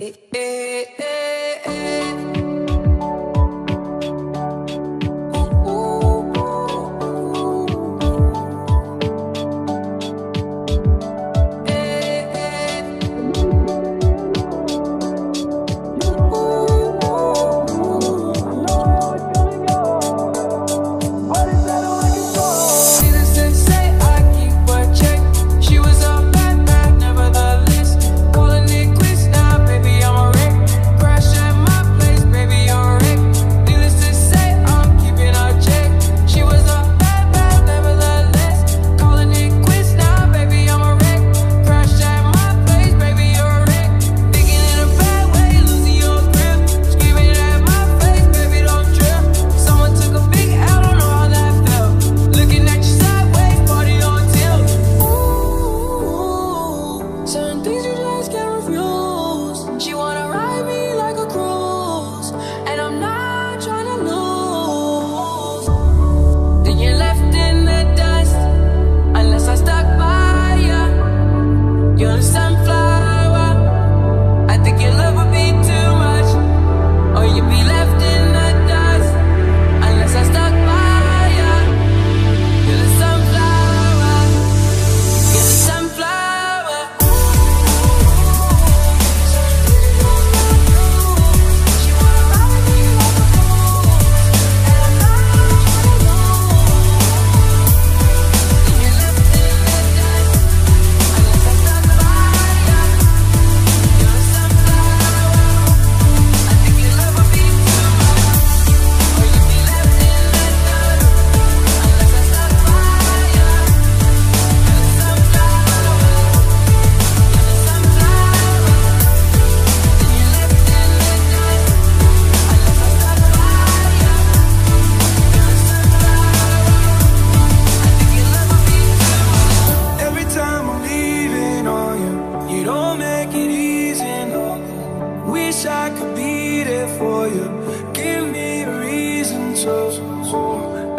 eh, eh, eh.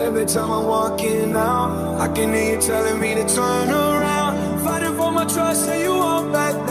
Every time I'm walking out, I can hear you telling me to turn around. Fighting for my trust, and you won't back down.